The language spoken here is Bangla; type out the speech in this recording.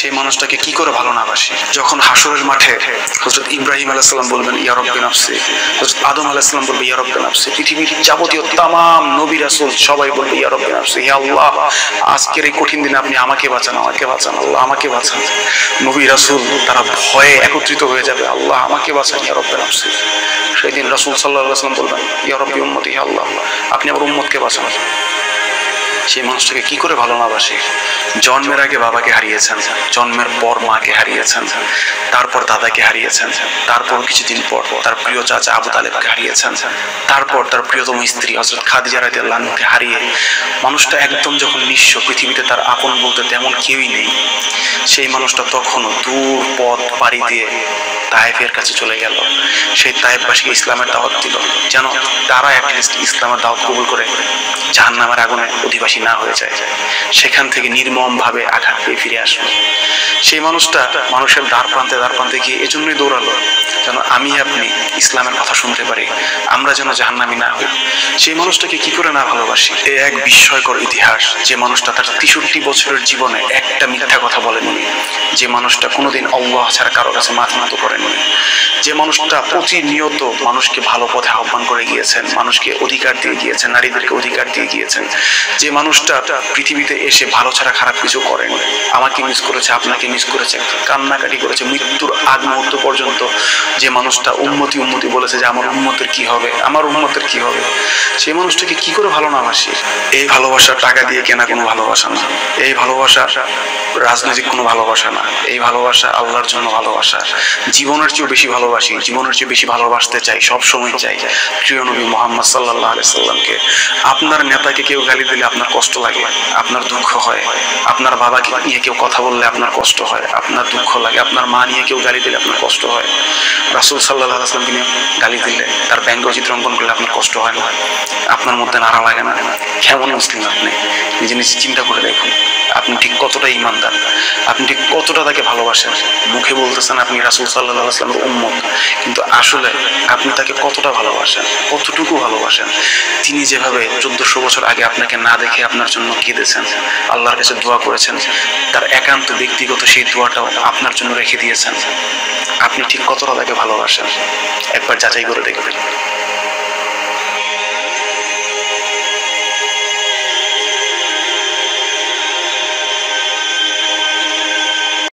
সেই মানুষটাকে কি করে ভালো না বাসি? যখন হাসরের মাঠে হজরত ইব্রাহিম আলাইসাল্লাম বলবেন ইয়ারব্বে নাফসি। হজরত আদম আলাইসাল্লাম বলবে ইয়ারব্বে নাফসি। পৃথিবীর যাবতীয় তামাম নবী রাসূল সবাই বলবে ইয়ারব্বে নাফসি। হে আল্লাহ, আজকের এই কঠিন দিনে আপনি আমাকে বাঁচান আমাকে বাঁচান, আল্লাহ আমাকে বাঁচান। নবী রাসূল তারা ভয়ে একত্রিত হয়ে যাবে, আল্লাহ আমাকে বাঁচান ইয়ারব্বে নাফসি। সেই দিন রাসূল সাল্লাল্লাহু আলাইহি ওয়াসাল্লাম বলবেন ইয়ারব্বি উম্মতি, হে আল্লাহ, আপনি আমার উম্মতকে বাঁচান। সেই মানুষটাকে কি করে ভালো না বাসে? জন্মের আগে বাবাকে হারিয়েছেন, জন্মের পর মাকে হারিয়েছেন, তারপর দাদাকে হারিয়েছেন, তারপর কিছুদিন পর তার প্রিয় চাচা আবু তালেবকে হারিয়েছেন, তারপর তার প্রিয়তম স্ত্রী হজরত খাদিজা রাদিয়াল্লাহুকে হারিয়ে মানুষটা একদম যখন নিঃস্ব পৃথিবীতে তার আপন বলতে তেমন কেউই নেই। সেই মানুষটা তখনও দূর পথ পাড়ি দিয়ে তায়েফের কাছে চলে গেল। সেই তায়েফবাসীকে ইসলামের দাওয়াত দিল। যেন তারা অ্যাটলিস্ট ইসলামের দাওয়াত কবুল করে। জাহান্নামের আগুনে অধিবাসী না হয়ে যায়। সেখান থেকে নির্মমভাবে আঘাত পেয়ে ফিরে আসলো সেই মানুষটা মানুষের দ্বার প্রান্তে দ্বার প্রান্তে গিয়ে এজন্যই দৌড়ালো যেন আমি আপনি ইসলামের কথা শুনতে পারি, আমরা যেন জাহান্নামি না হই। সেই মানুষটাকে কি করে না ভালোবাসি? এ এক বিস্ময়কর ইতিহাস যে মানুষটা তার তেষট্টি বছরের জীবনে একটা মিথ্যা কথা বলেনি। যে মানুষটা কোনোদিন আল্লাহ ছাড়া কারও কাছে মাথা নত করেনি। যে মানুষটা প্রতিনিয়ত মানুষকে ভালো পথে আহ্বান করে গিয়েছেন, মানুষকে অধিকার দিয়ে গিয়েছেন, নারীদেরকে অধিকার দিয়ে গিয়েছেন। যে মানুষটা পৃথিবীতে এসে ভালো ছাড়া খারাপ কিছু করেন। আমাকে মিস করেছে, আপনাকে মিস করেছে, কান্নাকাটি করেছে। মৃত্যুর আগ মুহূর্ত পর্যন্ত যে মানুষটা উন্মতি উন্মতি বলেছে যে, আমার উন্মতের কি হবে? আমার উন্মতের কি হবে? সেই মানুষটাকে কি করে ভালো না বাসি? এই ভালোবাসা টাকা দিয়ে কেনা কোনো ভালোবাসা না। এই ভালোবাসা রাজনৈতিক কোনো ভালোবাসা না। এই ভালোবাসা আল্লাহর জন্য ভালোবাসা। জীবনের চেয়েও বেশি ভালোবাসি, জীবনের চেয়ে বেশি ভালোবাসতে চাই সব সময় চাই। প্রিয় নবী মোহাম্মদ সাল্লাহ সাল্লামকে। আপনার নেতাকে কেউ গালি দিলে আপনার কষ্ট লাগে, আপনার দুঃখ হয়। আপনার বাবাকে নিয়ে কেউ কথা বললে আপনার কষ্ট হয়। আপনার দুঃখ লাগে, আপনার মা নিয়ে কেউ গালি দিলে আপনার কষ্ট হয়। রাসুল সাল্লাহ আসলামকে গালি দিলে, তার ব্যঙ্গ চিত্র অঙ্কন করলে আপনার কষ্ট হয় না। আপনার মধ্যে নাড়া লাগে না। কেমন মুসলিম আপনি? নিজে নিজে চিন্তা করে দেখুন, আপনি ঠিক কতটা ইমানদার? আপনি ঠিক কতটা তাকে ভালোবাসেন? মুখে বলতেছেন আপনি রাসুল সাল্লাহ আসলামের উম্মত, কিন্তু আসলে আপনি তাকে কতটা ভালোবাসেন? কতটুকু ভালোবাসেন? তিনি যেভাবে চোদ্দশো বছর আগে আপনাকে না দেখে আপনার জন্য কি কেঁদেছেন আল্লাহর কাছে দোয়া করেছেন। তার একান্ত ব্যক্তিগত সেই দোয়াটাও আপনার জন্য রেখে দিয়েছেন। আপনি ঠিক কতটা তাকে ভালোবাসেন? একবার যাচাই করে দেখবেন।